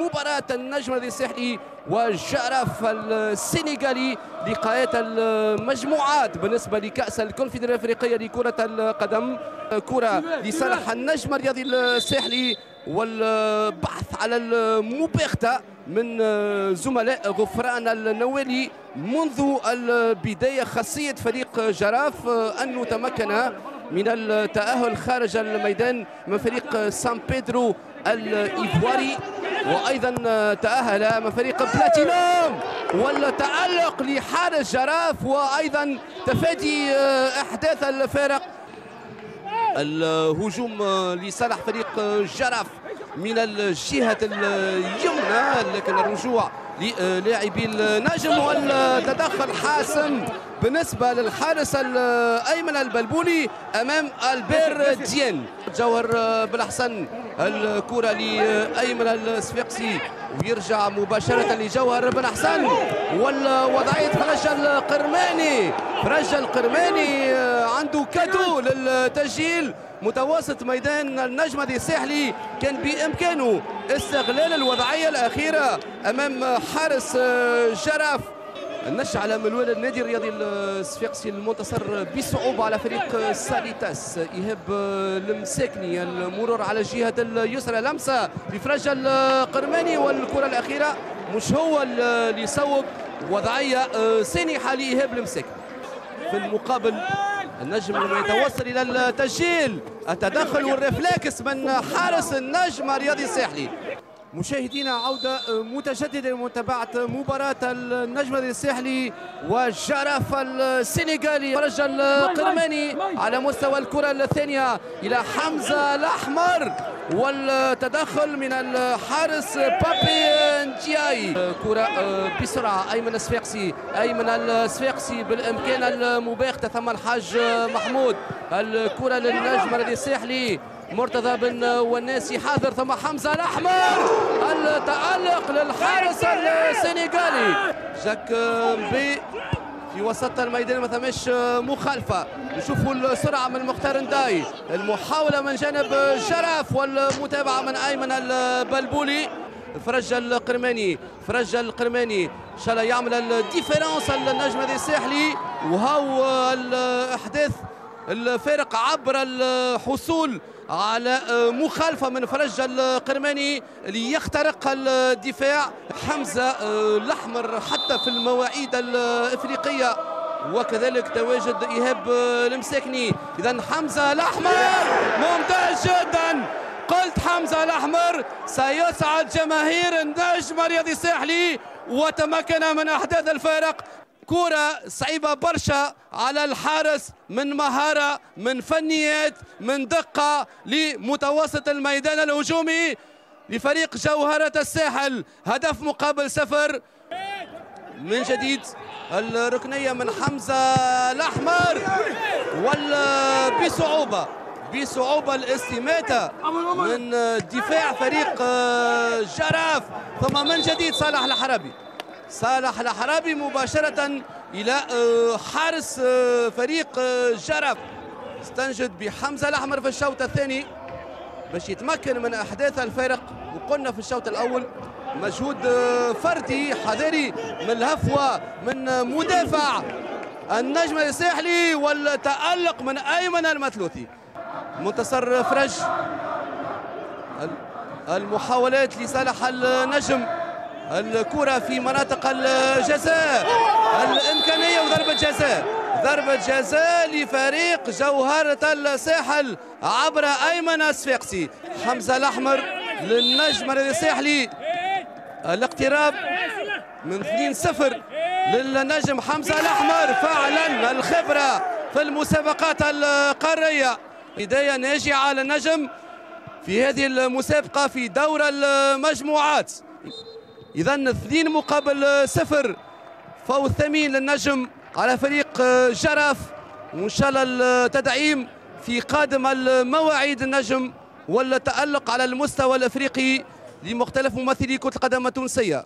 مباراة النجم الساحلي والجرف السنغالي لقاءات المجموعات بالنسبة لكأس الكونفدرالية الأفريقية لكرة القدم. كرة لصالح النجم الرياضي الساحلي والبحث على المباغتة من زملاء غفران النوالي منذ البداية خاصية فريق جراف أنه تمكن من التأهل خارج الميدان من فريق سان بيدرو الإيفواري. وأيضا تأهل من فريق بلاتينوم. والتألق لحارس جراف وأيضا تفادي أحداث الفارق الهجوم لصالح فريق جراف من الجهة اليمنى لكن الرجوع للاعبي النجم والتدخل حاسم. بالنسبة للحارس الأيمن البلبولي أمام البير ديان جوهر بالأحسن الكرة لأيمن الصفاقسي ويرجع مباشرة لجوهر بن حسن والوضعية فرج القرماني فرج القرماني عنده كادو للتسجيل متوسط ميدان النجمة الساحلي كان بإمكانه استغلال الوضعية الأخيرة أمام حارس جرف النش على منوال النادي الرياضي الصفاقسي المنتصر بصعوبة على فريق ساليتاس إيهاب المساكني المرور على الجهة اليسرى. لمسة لفرج القرماني والكرة الأخيرة مش هو اللي صوب وضعية سانحة لإيهاب المساكني. في المقابل النجم لما يتوصل إلى التسجيل. التدخل والرفلاكس من حارس النجم الرياضي الساحلي. مشاهدينا عودة متجددة لمتابعة مباراة النجم الساحلي والجرف السنغالي. فرج القرماني على مستوى الكرة الثانية إلى حمزة الأحمر والتدخل من الحارس بابي نجياي. كرة بسرعة أيمن الصفاقسي أيمن الصفاقسي بالإمكان المباغتة ثم الحاج محمود. الكرة للنجم الساحلي مرتضى بن والناسي حاضر ثم حمزة الأحمر. التألق للحارس السنغالي. جاك مبي في وسط الميدان ما ثماش مخالفة. نشوفوا السرعة من مختار نداي المحاولة من جانب جرف والمتابعة من أيمن البلبولي. فرج القرماني فرج القرماني. ان شاء الله يعمل ال différence النجم الساحلي وهو الأحداث الفارق عبر الحصول. على مخالفة من فرج القرماني ليخترق الدفاع حمزة الأحمر حتى في المواعيد الإفريقية. وكذلك تواجد إيهاب المساكني. اذا حمزة الأحمر ممتاز جدا. قلت حمزة الأحمر سيسعد جماهير النجم الرياضي الساحلي وتمكن من أحداث الفارق. كرة صعيبة برشا على الحارس من مهارة من فنيات من دقة لمتوسط الميدان الهجومي لفريق جوهرة الساحل. هدف مقابل صفر. من جديد الركنية من حمزة الأحمر. ولا بصعوبة بصعوبة الاستماتة من دفاع فريق جراف. ثم من جديد صالح الحربي. صالح الحرابي مباشرة إلى حارس فريق جرف استنجد بحمزة الأحمر في الشوط الثاني. باش يتمكن من أحداث الفارق وقلنا في الشوط الأول مجهود فردي حذري من الهفوة من مدافع النجم الساحلي والتألق من أيمن المثلوثي منتصر فرج المحاولات لصالح النجم. الكرة في مناطق الجزاء. الإمكانية وضربة جزاء. ضربة جزاء لفريق جوهرة الساحل عبر أيمن الصفاقسي حمزة الأحمر للنجم الساحلي الاقتراب من 2-0 للنجم حمزة الأحمر. فعلا الخبرة في المسابقات القارية. بداية ناجعة للنجم في هذه المسابقة في دور المجموعات. اذا اثنين مقابل صفر. فوز ثمين للنجم على فريق جرف وإن شاء الله التدعيم في قادم المواعيد النجم والتألق على المستوى الأفريقي لمختلف ممثلي كرة القدم التونسية.